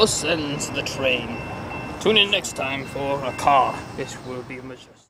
Thus ends the train. Tune in next time for a car. This will be a majestic.